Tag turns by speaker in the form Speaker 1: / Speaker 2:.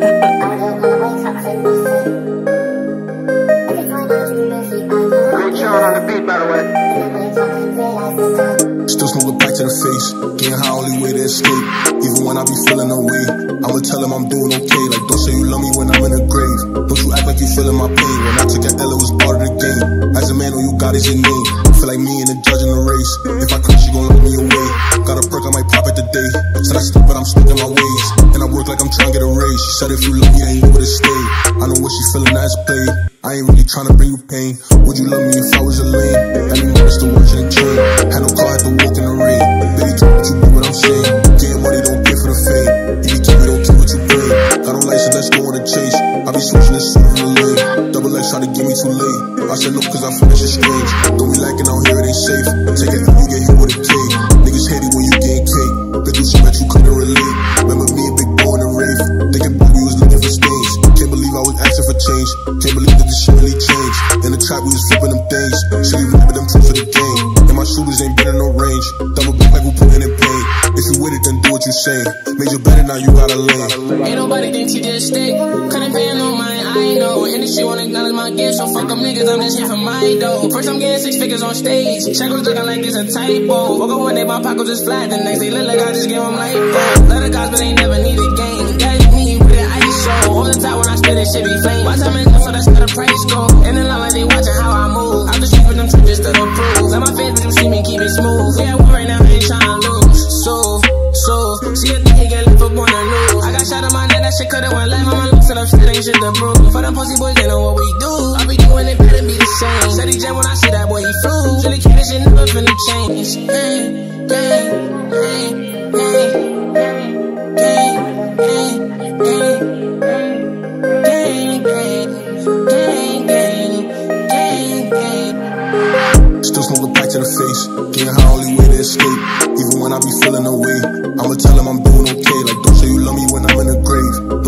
Speaker 1: Still smoking back to the face, getting high, only way to escape. Even when I be feeling away, I'ma tell him I'm doing okay. Like, don't say you love me when I'm in the grave. Don't you act like you feeling my pain. When I took an L, it was part of the game. As a man, all you got is your name. Feel like me and the judge in my ways. And I work like I'm trying to get a raise. She said if you love me, I ain't over to stay. I know what she feeling, that's paid. I ain't really trying to bring you pain. Would you love me if I was a lame? That mean it's the words in the chain. Had no car, had to walk in the rain. Baby, talk what you do, what I'm saying. Getting money, don't pay for the fame. If you keep it, don't keep what you pay. Got no license, let's go on a chase. I be switching this sooner than late. Double X try to get me too late. I said no, cause I feel this is strange. Don't be lacking out here, it ain't safe. Take it, you get hit with a K. change. Can't believe that this shit really changed. In the trap, we was flipping them things. Shit, ripping them two for the game. And my shooters ain't in no range. Double back like we putting in pain. If you with it, then do what you say. Made you better, now you got a lane.
Speaker 2: Ain't nobody think she just stick. Couldn't pay no mind, I ain't know. And this shit wanna acknowledge my gift, so fuck them niggas, I'm just here for my dough. First I'm getting six figures on stage. Shackles looking like it's a typo. Woke up one day, my pockets just flat. The next day, look like I just gave them like I it, shit be flame. My time is up, so that's not a price go. And then line like they watching how I move. I'm just shooting them trenches to the proof. Let my but you see me keep it smooth. Yeah, we right now, ain't trying to lose. So, so, see a nigga get left up on the news. I got shot in my neck, that shit could've went live. Mama looks up, shit ain't shit to prove. For them pussy boys, they know what we do. I be doing it better be the same. Said he jam when I see that boy, he flew. Really kid, this shit never finna change. Gang, gang, gang, gang, gang, gang,
Speaker 1: Still smoking back to the face. Getting high, only way to escape. Even when I be feeling away, I'ma tell him I'm doing okay. Like, don't say you love me when I'm in the grave.